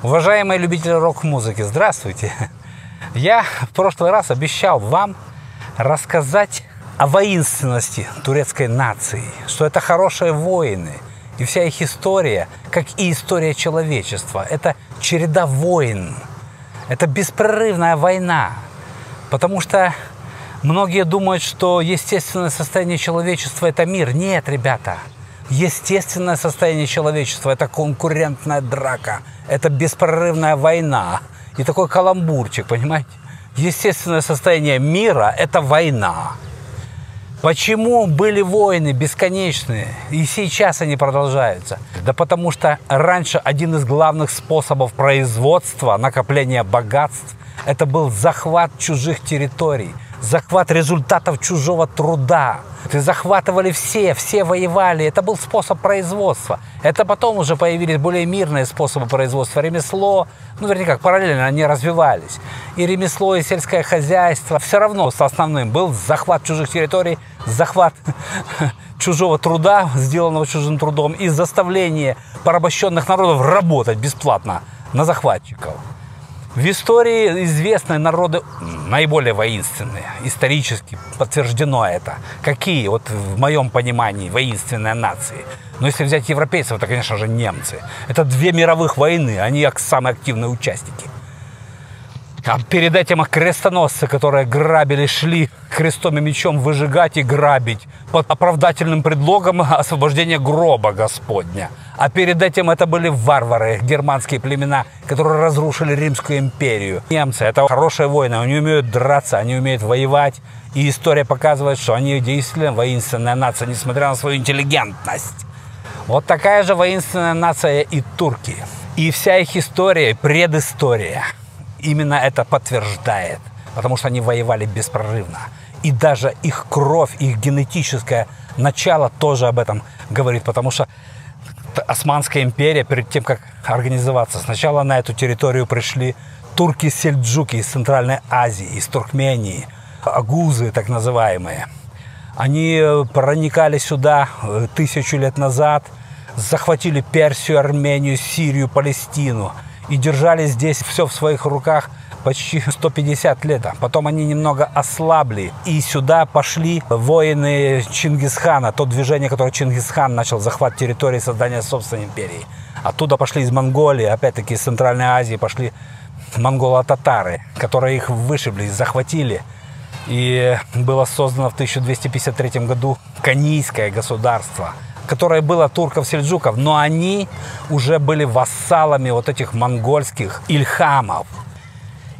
Уважаемые любители рок-музыки, здравствуйте! Я в прошлый раз обещал вам рассказать о воинственности турецкой нации, что это хорошие воины, и вся их история, как и история человечества, это череда войн, это беспрерывная война, потому что многие думают, что естественное состояние человечества – это мир. Нет, ребята – естественное состояние человечества. Это конкурентная драка, это беспрерывная война. И такой каламбурчик, понимаете? Естественное состояние мира – это война. Почему были войны бесконечные, и сейчас они продолжаются? Да потому что раньше один из главных способов производства, накопления богатств, это был захват чужих территорий, захват результатов чужого труда – ты захватывали все, все воевали. Это был способ производства. Это потом уже появились более мирные способы производства. Ремесло, ну, вернее как, параллельно они развивались. И ремесло, и сельское хозяйство. Все равно с основным был захват чужих территорий, захват чужого труда, сделанного чужим трудом, и заставление порабощенных народов работать бесплатно на захватчиков. В истории известны народы наиболее воинственные, исторически подтверждено это. Какие, вот в моем понимании, воинственные нации? Но если взять европейцев, то, конечно же, немцы. Это две мировых войны, они самые активные участники. А перед этим крестоносцы, которые грабили, шли крестом и мечом выжигать и грабить под оправдательным предлогом освобождения гроба Господня. А перед этим это были варвары, германские племена, которые разрушили Римскую империю. Немцы – это хорошие воины, они умеют драться, они умеют воевать. И история показывает, что они действительно воинственная нация, несмотря на свою интеллигентность. Вот такая же воинственная нация и турки. И вся их история, предыстория – именно это подтверждает, потому что они воевали беспрерывно. И даже их кровь, их генетическое начало тоже об этом говорит, потому что Османская империя перед тем, как организоваться, сначала на эту территорию пришли турки-сельджуки из Центральной Азии, из Туркмении, агузы так называемые. Они э, проникали сюда э, тысячу лет назад, захватили Персию, Армению, Сирию, Палестину – и держали здесь все в своих руках почти 150 лет. Потом они немного ослабли. И сюда пошли воины Чингисхана, то движение, которое Чингисхан начал захват территории, создания собственной империи. Оттуда пошли из Монголии, опять-таки из Центральной Азии пошли монголо-татары, которые их вышибли, захватили. И было создано в 1253 году Канийское государство – которое было турков-сельджуков, но они уже были вассалами вот этих монгольских ильхамов.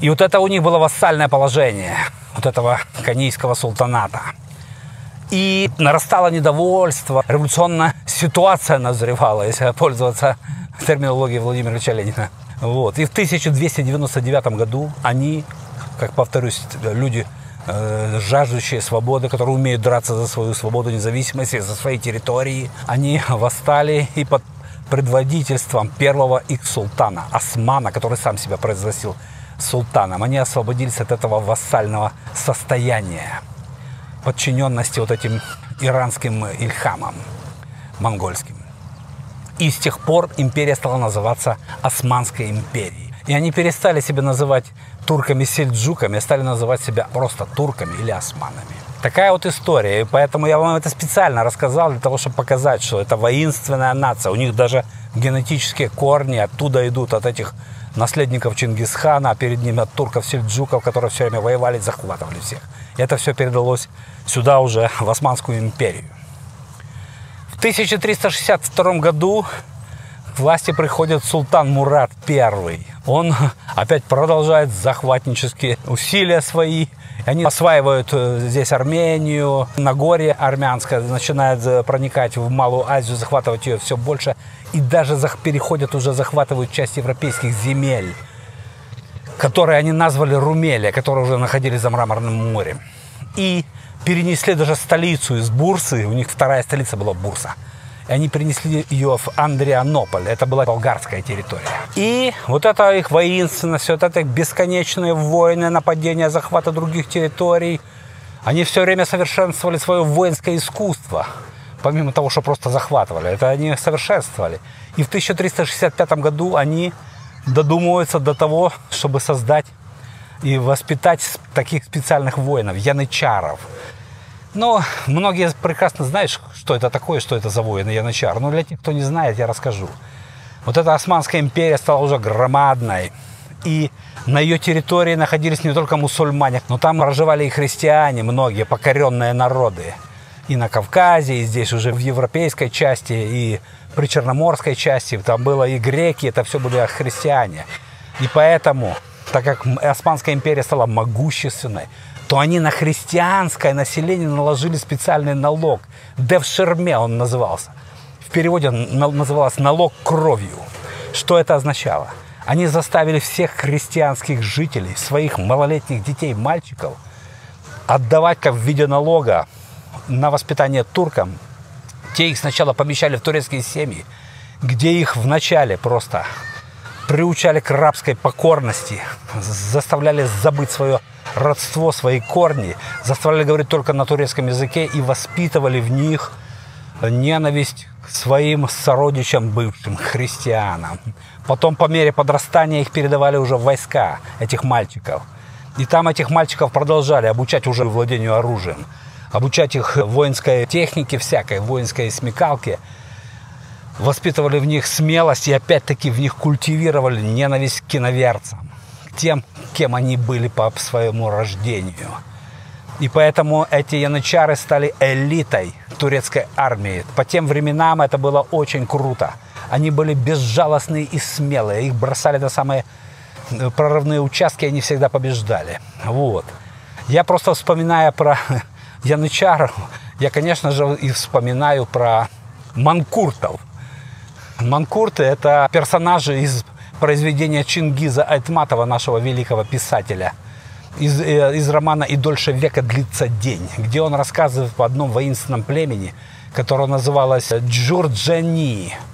И вот это у них было вассальное положение, вот этого канийского султаната. И нарастало недовольство, революционная ситуация назревала, если пользоваться терминологией Владимира Ильича Ленина. Вот. И в 1299 году они, как повторюсь, люди э, жаждущие свободы, которые умеют драться за свою свободу, независимость, за свои территории. Они восстали и под предводительством первого их султана, Османа, который сам себя произносил султаном, они освободились от этого вассального состояния, подчиненности вот этим иранским ильхамам, монгольским. И с тех пор империя стала называться Османской империей. И они перестали себя называть турками-сельджуками, а стали называть себя просто турками или османами. Такая вот история, и поэтому я вам это специально рассказал для того, чтобы показать, что это воинственная нация. У них даже генетические корни оттуда идут, от этих наследников Чингисхана, а перед ними от турков-сельджуков, которые все время воевали, захватывали всех. Это все передалось сюда уже, в Османскую империю. В 1362 году к власти приходит султан Мурат I. Он опять продолжает захватнические усилия свои. Они осваивают э, здесь Армению, Нагорье армянское, начинают э, проникать в Малую Азию, захватывать ее все больше. И даже переходят уже, захватывают часть европейских земель, которые они назвали Румелия, которые уже находились за Мраморным морем. И перенесли даже столицу из Бурсы, у них вторая столица была Бурса – и они принесли ее в Андрианополь. Это была болгарская территория. И вот это их воинственность, вот это бесконечные войны, нападения, захвата других территорий. Они все время совершенствовали свое воинское искусство. Помимо того, что просто захватывали. Это они совершенствовали. И в 1365 году они додумываются до того, чтобы создать и воспитать таких специальных воинов, янычаров. Но многие прекрасно знают, что это такое, что это за воины янычар. Но для тех, кто не знает, я расскажу. Вот эта Османская империя стала уже громадной. И на ее территории находились не только мусульмане, но там проживали и христиане, многие покоренные народы. И на Кавказе, и здесь уже в европейской части, и при Черноморской части. Там было и греки, это все были христиане. И поэтому, так как Османская империя стала могущественной, то они на христианское население наложили специальный налог. Девшерме он назывался. В переводе называлось налог кровью. Что это означало? Они заставили всех христианских жителей, своих малолетних детей, мальчиков, отдавать как в виде налога на воспитание туркам. Те их сначала помещали в турецкие семьи, где их вначале просто приучали к рабской покорности, заставляли забыть свое родство, свои корни, заставляли говорить только на турецком языке и воспитывали в них ненависть к своим сородичам бывшим, христианам. Потом по мере подрастания их передавали уже в войска, этих мальчиков. И там этих мальчиков продолжали обучать уже владению оружием, обучать их воинской технике всякой, воинской смекалке. Воспитывали в них смелость и опять-таки в них культивировали ненависть к киноверцам, к тем, кем они были по своему рождению. И поэтому эти янычары стали элитой турецкой армии. По тем временам это было очень круто – они были безжалостные и смелые. Их бросали на самые э, прорывные участки, они всегда побеждали. Вот. Я просто вспоминая про янычаров, я, конечно же, и вспоминаю про манкуртов. Манкурты – это персонажи из произведения Чингиза Айтматова, нашего великого писателя, из, э, из романа «И дольше века длится день», где он рассказывает по одном воинственном племени, которое называлось Джурджани –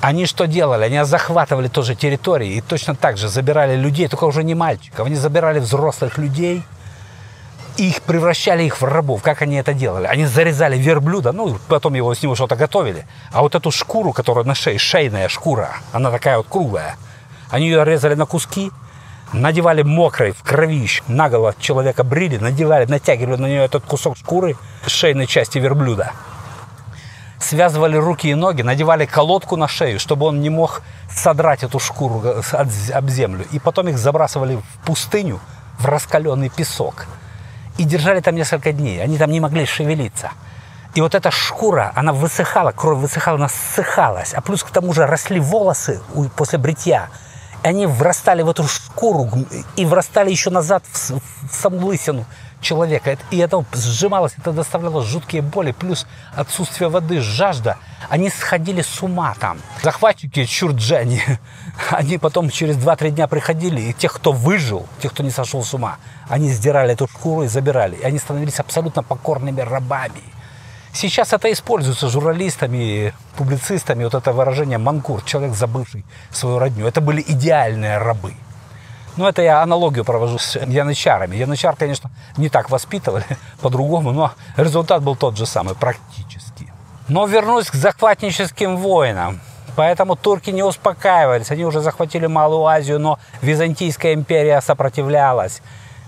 они что делали? Они захватывали тоже территории и точно так же забирали людей, только уже не мальчиков. Они забирали взрослых людей их превращали их в рабов. Как они это делали? Они зарезали верблюда, ну, потом его с него что-то готовили. А вот эту шкуру, которая на шее, шейная шкура, она такая вот круглая, они ее резали на куски, надевали мокрой в кровищ, наголо человека брили, надевали, натягивали на нее этот кусок шкуры шейной части верблюда – связывали руки и ноги, надевали колодку на шею, чтобы он не мог содрать эту шкуру об землю. И потом их забрасывали в пустыню, в раскаленный песок. И держали там несколько дней. Они там не могли шевелиться. И вот эта шкура, она высыхала, кровь высыхала, она ссыхалась. А плюс к тому же росли волосы после бритья. Они врастали в эту шкуру и врастали еще назад в, в саму лысину человека. И это сжималось, это доставляло жуткие боли, плюс отсутствие воды, жажда. Они сходили с ума там. Захватчики Чурджани, они потом через 2-3 дня приходили, и тех, кто выжил, тех, кто не сошел с ума, они сдирали эту шкуру и забирали. И они становились абсолютно покорными рабами. Сейчас это используется журналистами, публицистами, вот это выражение «манкур», человек, забывший свою родню. Это были идеальные рабы. Ну, это я аналогию провожу с янычарами. Янычар, конечно, не так воспитывали, по-другому, но результат был тот же самый практически. Но вернусь к захватническим войнам. Поэтому турки не успокаивались. Они уже захватили Малую Азию, но Византийская империя сопротивлялась.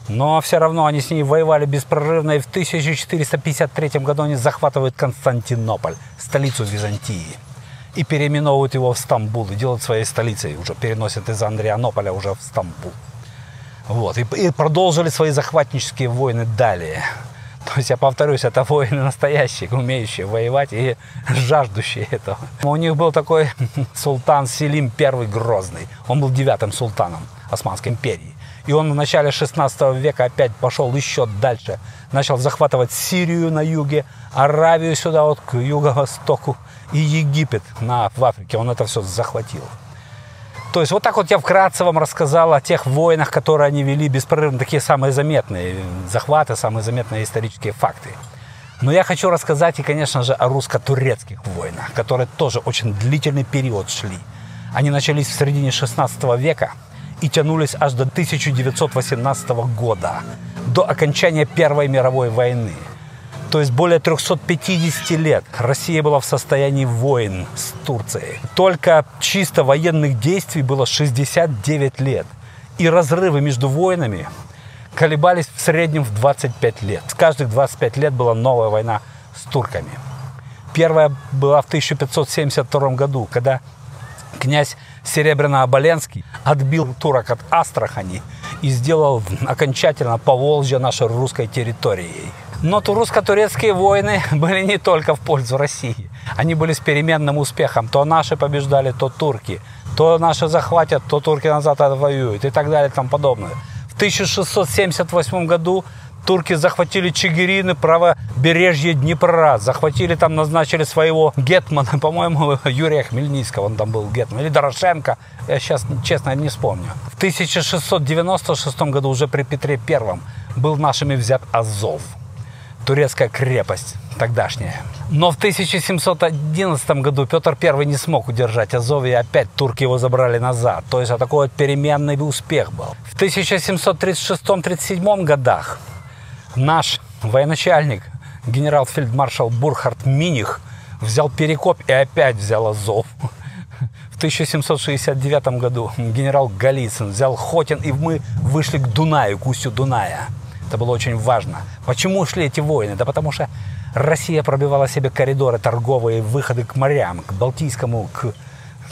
Но все равно они с ней воевали беспрерывно. И в 1453 году они захватывают Константинополь, столицу Византии и переименовывают его в Стамбул, и делают своей столицей, уже переносят из Андрианополя уже в Стамбул. Вот, и, и продолжили свои захватнические войны далее. То есть, я повторюсь, это воины настоящие, умеющие воевать и жаждущие этого. У них был такой султан Селим I Грозный. Он был девятым султаном Османской империи. И он в начале 16 века опять пошел еще дальше. Начал захватывать Сирию на юге, Аравию сюда вот к юго-востоку и Египет на, в Африке. Он это все захватил. То есть вот так вот я вкратце вам рассказал о тех войнах, которые они вели беспрерывно, такие самые заметные захваты, самые заметные исторические факты. Но я хочу рассказать и, конечно же, о русско-турецких войнах, которые тоже очень длительный период шли. Они начались в середине 16 века и тянулись аж до 1918 года, до окончания Первой мировой войны. То есть более 350 лет Россия была в состоянии войн с Турцией. Только чисто военных действий было 69 лет. И разрывы между войнами колебались в среднем в 25 лет. С каждых 25 лет была новая война с турками. Первая была в 1572 году, когда князь Серебряно-Оболенский отбил турок от Астрахани и сделал окончательно Поволжье нашей русской территорией. Но русско-турецкие войны были не только в пользу России. Они были с переменным успехом. То наши побеждали, то турки. То наши захватят, то турки назад отвоюют и так далее и тому подобное. В 1678 году турки захватили Чигирины, правобережье Днепра. Захватили там, назначили своего гетмана, по-моему, Юрия Хмельницкого, он там был гетман, или Дорошенко, я сейчас, честно, не вспомню. В 1696 году, уже при Петре Первом, был нашими взят Азов турецкая крепость тогдашняя. Но в 1711 году Петр I не смог удержать Азов, и опять турки его забрали назад. То есть а такой вот переменный успех был. В 1736-37 годах наш военачальник, генерал-фельдмаршал Бурхард Миних, взял Перекоп и опять взял Азов. В 1769 году генерал Голицын взял Хотин, и мы вышли к Дунаю, к устью Дуная. Это было очень важно. Почему шли эти войны? Да потому что Россия пробивала себе коридоры торговые, выходы к морям, к Балтийскому, к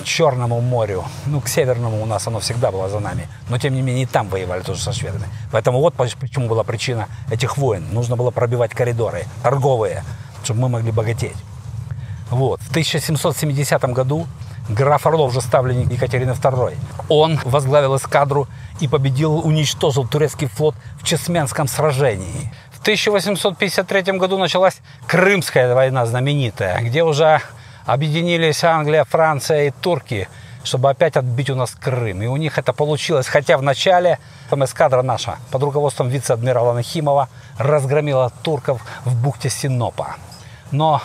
Черному морю. Ну, к Северному у нас оно всегда было за нами. Но, тем не менее, и там воевали тоже со шведами. Поэтому вот почему была причина этих войн. Нужно было пробивать коридоры торговые, чтобы мы могли богатеть. Вот. В 1770 году граф Орлов, же ставленник Екатерины II, он возглавил эскадру и победил, уничтожил турецкий флот в Чесменском сражении. В 1853 году началась Крымская война знаменитая, где уже объединились Англия, Франция и турки, чтобы опять отбить у нас Крым. И у них это получилось, хотя в начале там эскадра наша под руководством вице-адмирала Нахимова разгромила турков в бухте Синопа. Но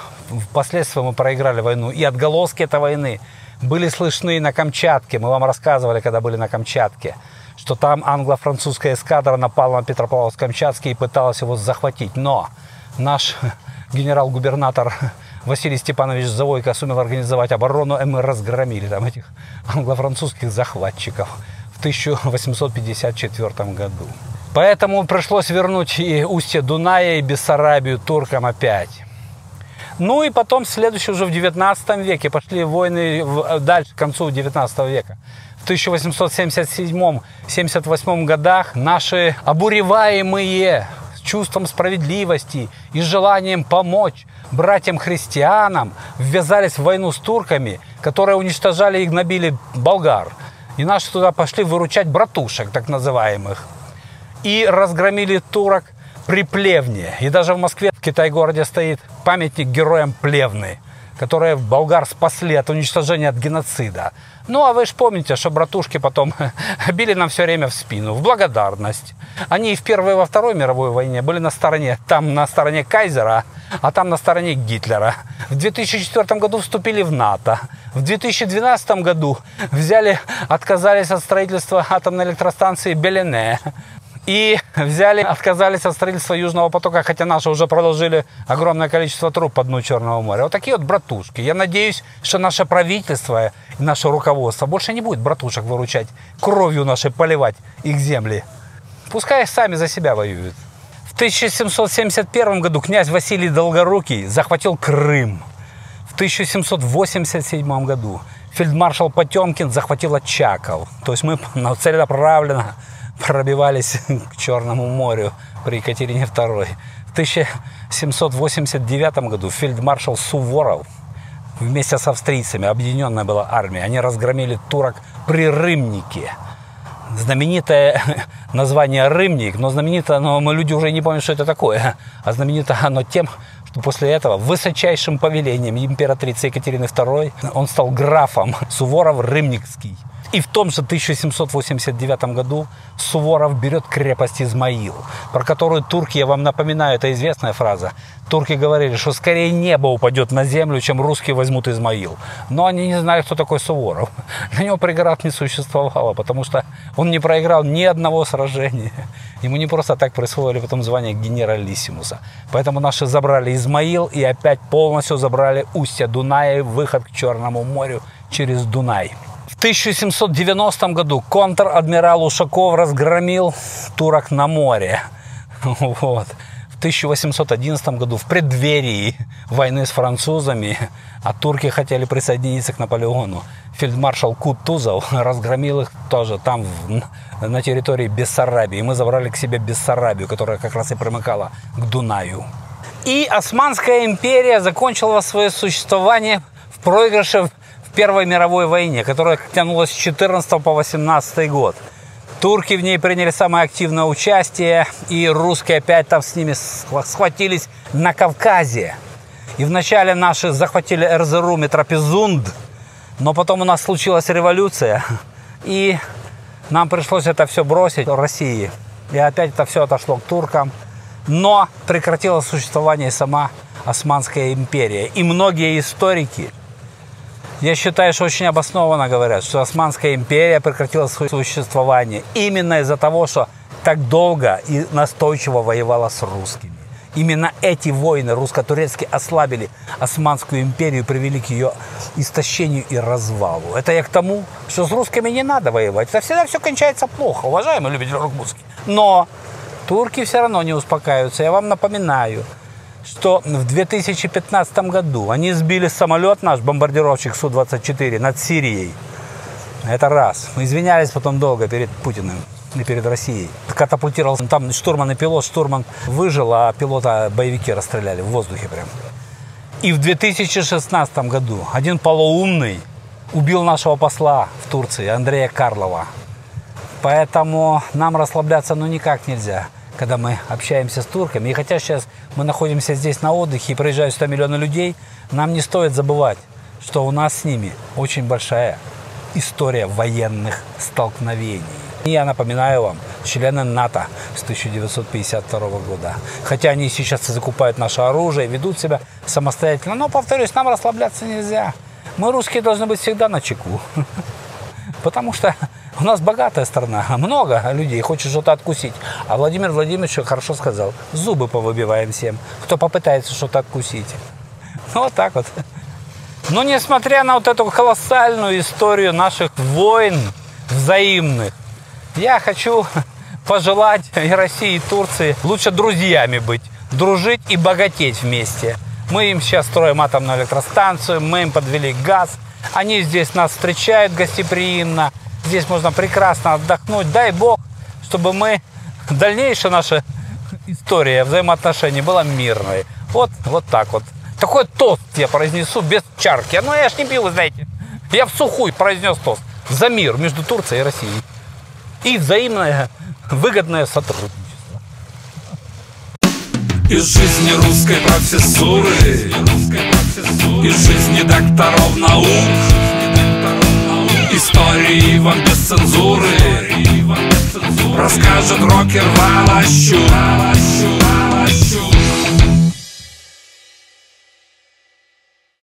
впоследствии мы проиграли войну. И отголоски этой войны были слышны на Камчатке. Мы вам рассказывали, когда были на Камчатке что там англо-французская эскадра напала на Петропавловск-Камчатский и пыталась его захватить. Но наш генерал-губернатор Василий Степанович Завойко сумел организовать оборону, и мы разгромили там этих англо-французских захватчиков в 1854 году. Поэтому пришлось вернуть и устье Дуная, и Бессарабию туркам опять. Ну и потом, следующий уже в 19 веке, пошли войны дальше, к концу 19 века. В 1877-78 годах наши обуреваемые чувством справедливости и желанием помочь братьям-христианам ввязались в войну с турками, которые уничтожали и гнобили болгар. И наши туда пошли выручать братушек, так называемых. И разгромили турок при Плевне. И даже в Москве, в Китай-городе, стоит памятник героям Плевны, которые болгар спасли от уничтожения, от геноцида. Ну, а вы же помните, что братушки потом били нам все время в спину, в благодарность. Они и в Первой, и во Второй мировой войне были на стороне, там на стороне Кайзера, а там на стороне Гитлера. В 2004 году вступили в НАТО. В 2012 году взяли, отказались от строительства атомной электростанции Белене и взяли, отказались от строительства Южного потока, хотя наши уже продолжили огромное количество труб по дну Черного моря. Вот такие вот братушки. Я надеюсь, что наше правительство и наше руководство больше не будет братушек выручать, кровью нашей поливать их земли. Пускай сами за себя воюют. В 1771 году князь Василий Долгорукий захватил Крым. В 1787 году фельдмаршал Потемкин захватил Очаков. То есть мы целенаправленно пробивались к Черному морю при Екатерине II. В 1789 году фельдмаршал Суворов вместе с австрийцами, объединенная была армия, они разгромили турок при Рымнике. Знаменитое название Рымник, но знаменито, но мы люди уже не помнят, что это такое. А знаменито оно тем, что после этого высочайшим повелением императрицы Екатерины II он стал графом Суворов-Рымникский. И в том же 1789 году Суворов берет крепость Измаил, про которую турки, я вам напоминаю, это известная фраза. Турки говорили, что скорее небо упадет на землю, чем русские возьмут Измаил. Но они не знали, кто такой Суворов. Для него преград не существовало, потому что он не проиграл ни одного сражения. Ему не просто так присвоили потом звание генералиссимуса. Поэтому наши забрали Измаил и опять полностью забрали устье Дуная и выход к Черному морю через Дунай. В 1790 году контр-адмирал Ушаков разгромил турок на море. Вот. В 1811 году в преддверии войны с французами, а турки хотели присоединиться к Наполеону, фельдмаршал Кутузов разгромил их тоже там, на территории Бессарабии. Мы забрали к себе Бессарабию, которая как раз и примыкала к Дунаю. И Османская империя закончила свое существование в проигрыше в Первой мировой войне, которая тянулась с 14 по 18 год. Турки в ней приняли самое активное участие, и русские опять там с ними схватились на Кавказе. И вначале наши захватили Эрзерум Метропизунд, но потом у нас случилась революция, и нам пришлось это все бросить в России. И опять это все отошло к туркам. Но прекратила существование сама Османская империя. И многие историки я считаю, что очень обоснованно говорят, что Османская империя прекратила свое существование именно из-за того, что так долго и настойчиво воевала с русскими. Именно эти войны русско-турецкие ослабили Османскую империю, привели к ее истощению и развалу. Это я к тому, что с русскими не надо воевать. Это всегда все кончается плохо, уважаемые любители рок-музыки. Но турки все равно не успокаиваются. Я вам напоминаю, что в 2015 году они сбили самолет наш, бомбардировщик Су-24, над Сирией. Это раз. Мы извинялись потом долго перед Путиным и перед Россией. Катапультировал там штурман и пилот. Штурман выжил, а пилота боевики расстреляли в воздухе прям. И в 2016 году один полуумный убил нашего посла в Турции, Андрея Карлова. Поэтому нам расслабляться ну никак нельзя когда мы общаемся с турками. И хотя сейчас мы находимся здесь на отдыхе и проезжают 100 миллионов людей, нам не стоит забывать, что у нас с ними очень большая история военных столкновений. И я напоминаю вам, члены НАТО с 1952 года. Хотя они сейчас закупают наше оружие, ведут себя самостоятельно. Но, повторюсь, нам расслабляться нельзя. Мы, русские, должны быть всегда на чеку. Потому что у нас богатая страна, много людей хочет что-то откусить. А Владимир Владимирович хорошо сказал, зубы повыбиваем всем, кто попытается что-то откусить. Ну, вот так вот. Но несмотря на вот эту колоссальную историю наших войн взаимных, я хочу пожелать и России, и Турции лучше друзьями быть, дружить и богатеть вместе. Мы им сейчас строим атомную электростанцию, мы им подвели газ, они здесь нас встречают гостеприимно, Здесь можно прекрасно отдохнуть. Дай Бог, чтобы мы, дальнейшая наша история взаимоотношений была мирной. Вот, вот так вот. Такой тост я произнесу без чарки. Ну, я ж не пил, знаете. Я в сухую произнес тост. За мир между Турцией и Россией. И взаимное выгодное сотрудничество. Из жизни русской профессуры, из жизни докторов наук Истории вам без цензуры. Расскажет рокер Валащук